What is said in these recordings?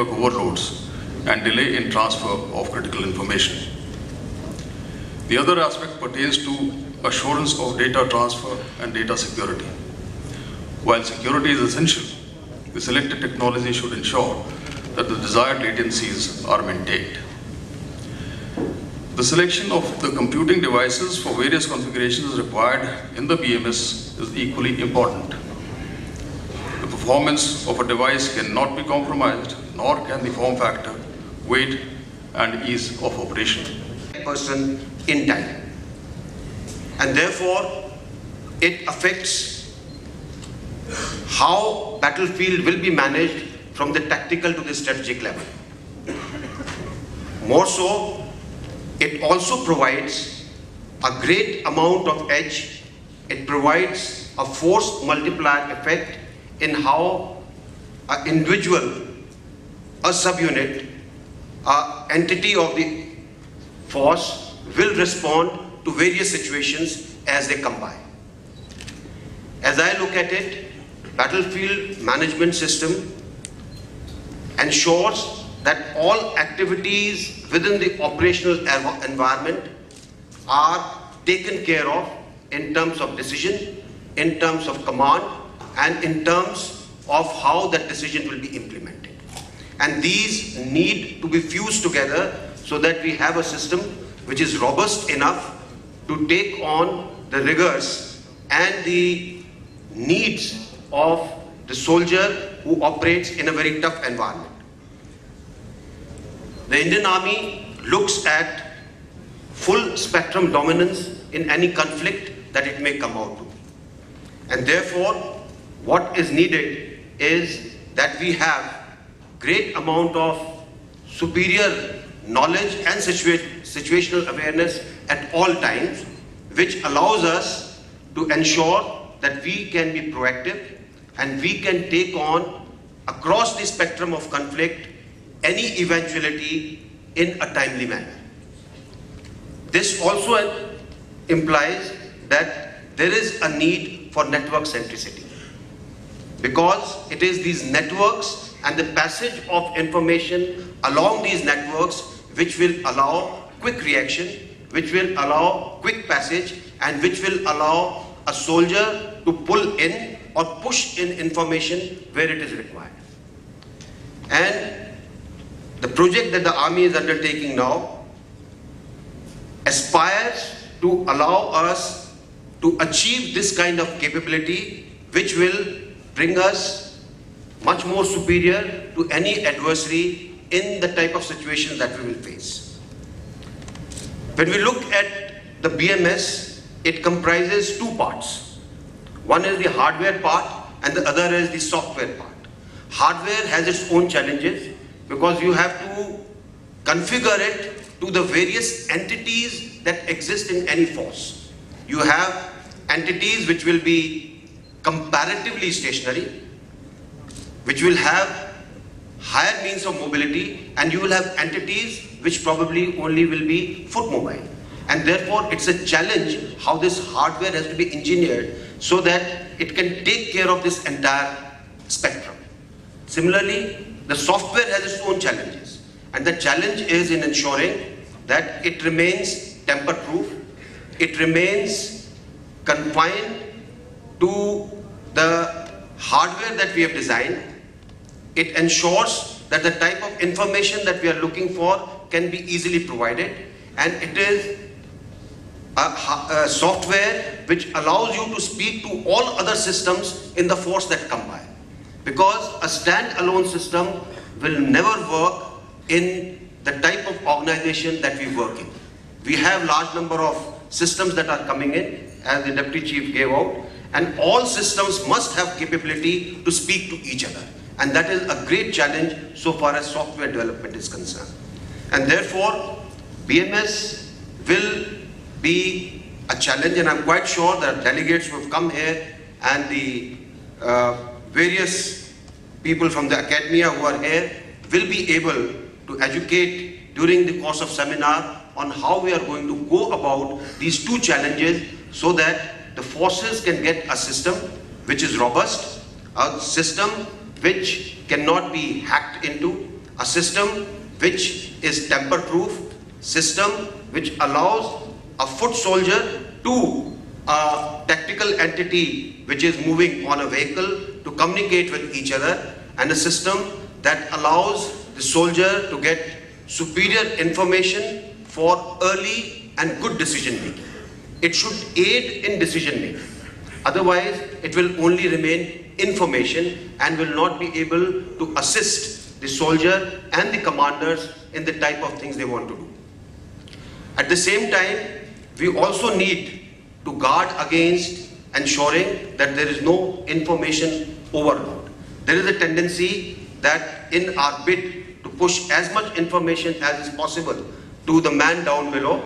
network overloads and delay in transfer of critical information. The other aspect pertains to assurance of data transfer and data security. While security is essential, the selected technology should ensure that the desired latencies are maintained. The selection of the computing devices for various configurations required in the BMS is equally important. Performance of a device cannot be compromised, nor can the form factor, weight, and ease of operation. person in time. And therefore, it affects how battlefield will be managed from the tactical to the strategic level. More so, it also provides a great amount of edge. It provides a force multiplier effect in how an individual, a subunit, a entity of the force will respond to various situations as they come by. As I look at it, battlefield management system ensures that all activities within the operational environment are taken care of in terms of decision, in terms of command, and in terms of how that decision will be implemented. And these need to be fused together so that we have a system which is robust enough to take on the rigors and the needs of the soldier who operates in a very tough environment. The Indian Army looks at full spectrum dominance in any conflict that it may come out to. And therefore, what is needed is that we have great amount of superior knowledge and situa- situational awareness at all times, which allows us to ensure that we can be proactive and we can take on across the spectrum of conflict any eventuality in a timely manner. This also implies that there is a need for network centricity because it is these networks and the passage of information along these networks which will allow quick reaction, which will allow quick passage, and which will allow a soldier to pull in or push in information where it is required. And the project that the army is undertaking now aspires to allow us to achieve this kind of capability which will bring us much more superior to any adversary in the type of situations that we will face. When we look at the BMS, it comprises two parts. One is the hardware part and the other is the software part. Hardware has its own challenges because you have to configure it to the various entities that exist in any force. You have entities which will be comparatively stationary, which will have higher means of mobility, and you will have entities which probably only will be foot mobile. And therefore, it's a challenge how this hardware has to be engineered so that it can take care of this entire spectrum. Similarly, the software has its own challenges. And the challenge is in ensuring that it remains tamper proof, it remains confined to the hardware that we have designed. It ensures that the type of information that we are looking for can be easily provided. And it is a, a software which allows you to speak to all other systems in the force that come by. Because a standalone system will never work in the type of organization that we work in. We have large number of systems that are coming in, as the deputy chief gave out, and all systems must have capability to speak to each other. And that is a great challenge so far as software development is concerned. And therefore, BMS will be a challenge, and I'm quite sure that delegates who have come here and the uh, various people from the academia who are here will be able to educate during the course of seminar on how we are going to go about these two challenges so that the forces can get a system which is robust, a system which cannot be hacked into, a system which is tamper-proof, system which allows a foot soldier to a tactical entity which is moving on a vehicle to communicate with each other and a system that allows the soldier to get superior information for early and good decision making. It should aid in decision making. Otherwise, it will only remain information and will not be able to assist the soldier and the commanders in the type of things they want to do. At the same time, we also need to guard against ensuring that there is no information overload. There is a tendency that in our bid to push as much information as is possible to the man down below,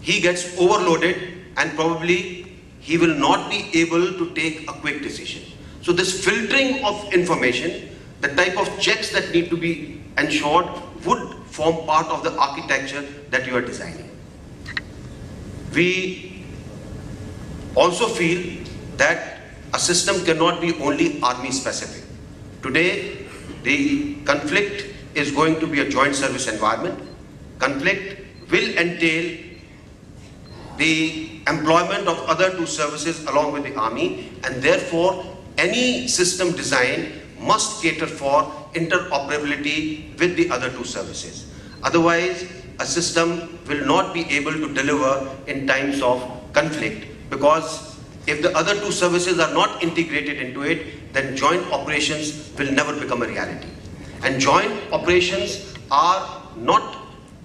he gets overloaded and probably he will not be able to take a quick decision. So this filtering of information, the type of checks that need to be ensured would form part of the architecture that you are designing. We also feel that a system cannot be only army specific. Today, the conflict is going to be a joint service environment. Conflict will entail the employment of other two services along with the army and therefore any system design must cater for interoperability with the other two services. Otherwise, a system will not be able to deliver in times of conflict because if the other two services are not integrated into it, then joint operations will never become a reality. And joint operations are not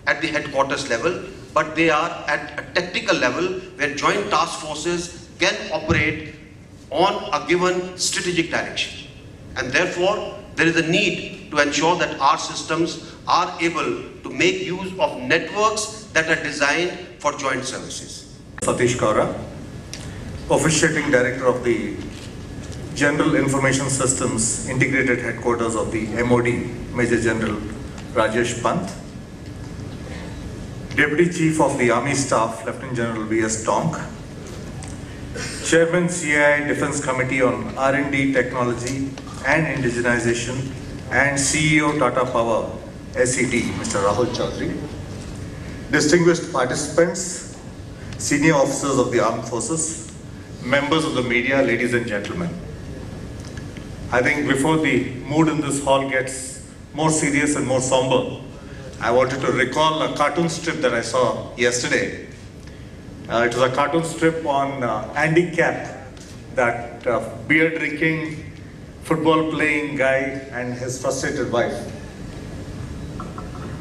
at the headquarters level, but they are at a tactical level where joint task forces can operate on a given strategic direction. And therefore, there is a need to ensure that our systems are able to make use of networks that are designed for joint services. Satish Kaura, officiating director of the General Information Systems Integrated Headquarters of the MOD, Major General Rajesh Pant, Deputy Chief of the Army Staff, Lieutenant General V.S. Tonk, Chairman CII Defense Committee on R&D Technology and Indigenization, and CEO Tata Power, SED, Mr. Rahul Chaudhary, distinguished participants, senior officers of the armed forces, members of the media, ladies and gentlemen. I think before the mood in this hall gets more serious and more somber, I wanted to recall a cartoon strip that I saw yesterday. Uh, it was a cartoon strip on uh, Andy Capp, that uh, beer drinking, football playing guy and his frustrated wife.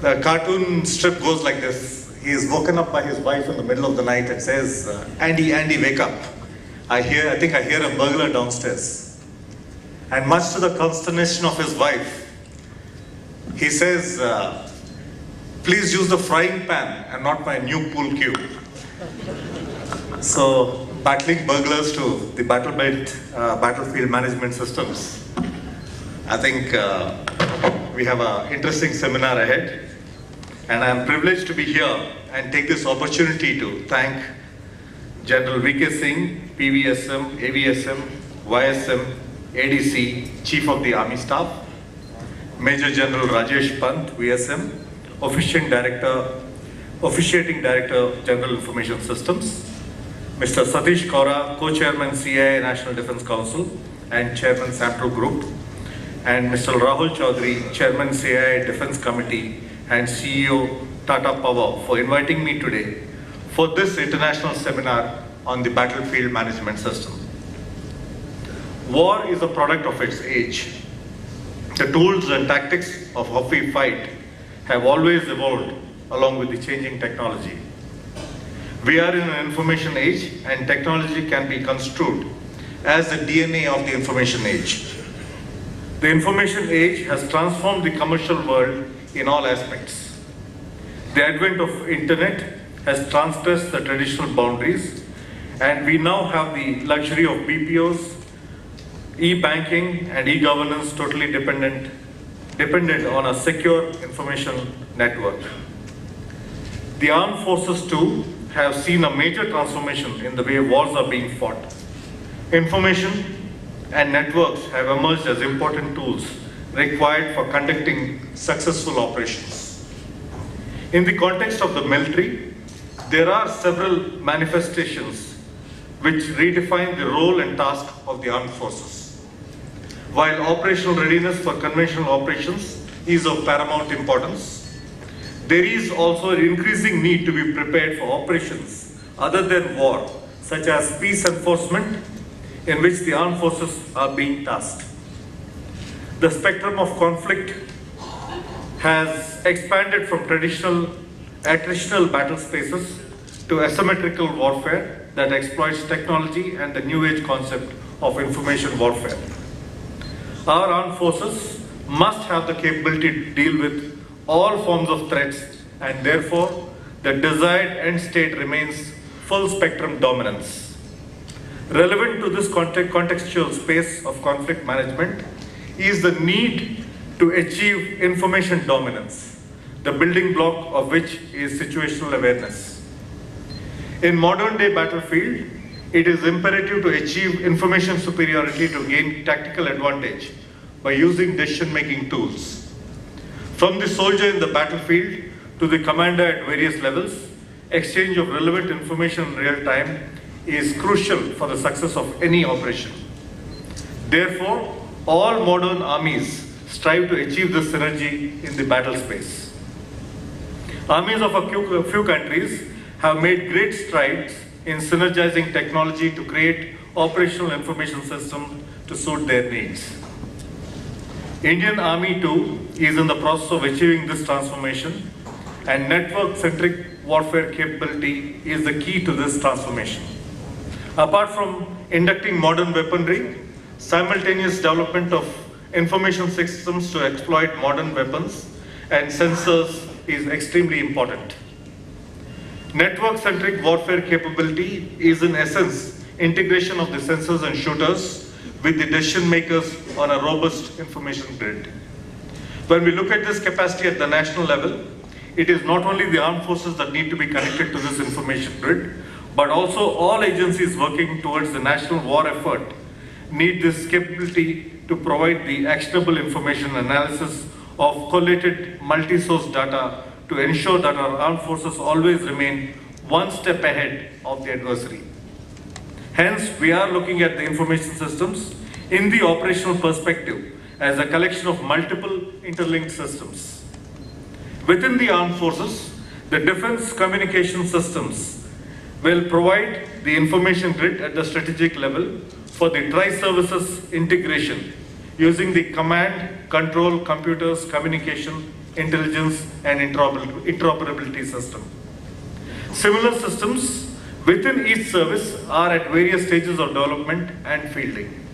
The cartoon strip goes like this. He is woken up by his wife in the middle of the night and says, uh, Andy, Andy, wake up. I hear, I think I hear a burglar downstairs. And much to the consternation of his wife, he says, uh, please use the frying pan and not my new pool cue. So, battling burglars to the battle belt, uh, battlefield management systems. I think uh, we have an interesting seminar ahead, and I am privileged to be here and take this opportunity to thank General V.K. Singh, PVSM, AVSM, YSM, ADC, Chief of the Army Staff, Major General Rajesh Pant, VSM, Officiating Director, Officiating Director, General Information Systems, Mr. Satish Kaura, Co-Chairman CII National Defense Council and Chairman Sampro Group, and Mr. Rahul Chaudhary, Chairman CII Defense Committee and CEO Tata Power for inviting me today for this international seminar on the battlefield management system. War is a product of its age. The tools and tactics of how we fight have always evolved along with the changing technology. We are in an information age and technology can be construed as the DNA of the information age. The information age has transformed the commercial world in all aspects. The advent of internet has transgressed the traditional boundaries and we now have the luxury of BPOs, e-banking and e-governance totally dependent, dependent on a secure information network. The armed forces too have seen a major transformation in the way wars are being fought. Information and networks have emerged as important tools required for conducting successful operations. In the context of the military, there are several manifestations which redefine the role and task of the armed forces. While operational readiness for conventional operations is of paramount importance, there is also an increasing need to be prepared for operations other than war, such as peace enforcement, in which the armed forces are being tasked. The spectrum of conflict has expanded from traditional attritional battle spaces to asymmetrical warfare that exploits technology and the new age concept of information warfare. Our armed forces must have the capability to deal with all forms of threats and therefore the desired end state remains full spectrum dominance. Relevant to this context, contextual space of conflict management is the need to achieve information dominance, the building block of which is situational awareness. In modern day battlefield, it is imperative to achieve information superiority to gain tactical advantage by using decision-making tools. From the soldier in the battlefield to the commander at various levels, exchange of relevant information in real time is crucial for the success of any operation. Therefore, all modern armies strive to achieve this synergy in the battle space. Armies of a few, a few countries have made great strides in synergizing technology to create operational information systems to suit their needs. Indian Army too is in the process of achieving this transformation and network-centric warfare capability is the key to this transformation. Apart from inducting modern weaponry, simultaneous development of information systems to exploit modern weapons and sensors is extremely important. Network-centric warfare capability is in essence integration of the sensors and shooters with the decision makers on a robust information grid. When we look at this capacity at the national level, it is not only the armed forces that need to be connected to this information grid, but also all agencies working towards the national war effort need this capability to provide the actionable information analysis of collated multi-source data to ensure that our armed forces always remain one step ahead of the adversary. Hence, we are looking at the information systems in the operational perspective as a collection of multiple interlinked systems. Within the armed forces, the defense communication systems will provide the information grid at the strategic level for the tri-services integration using the command, control, computers, communication, intelligence, and interoperability system. Similar systems within each service are at various stages of development and fielding.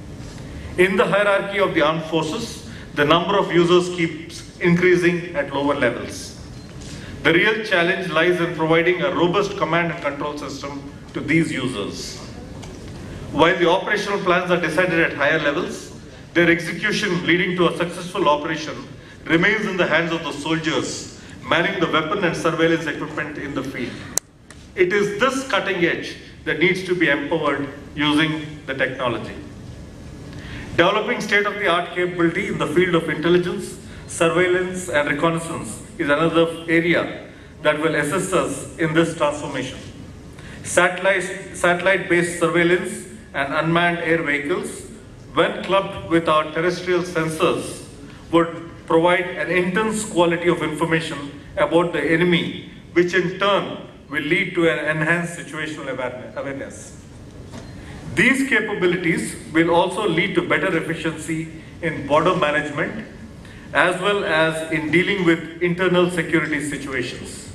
In the hierarchy of the armed forces, the number of users keeps increasing at lower levels. The real challenge lies in providing a robust command and control system to these users. While the operational plans are decided at higher levels, their execution leading to a successful operation remains in the hands of the soldiers manning the weapon and surveillance equipment in the field. It is this cutting edge that needs to be empowered using the technology. Developing state-of-the-art capability in the field of intelligence, surveillance and reconnaissance is another area that will assist us in this transformation. Satellite, satellite-based surveillance and unmanned air vehicles, when clubbed with our terrestrial sensors, would provide an intense quality of information about the enemy, which in turn will lead to an enhanced situational awareness. These capabilities will also lead to better efficiency in border management as well as in dealing with internal security situations.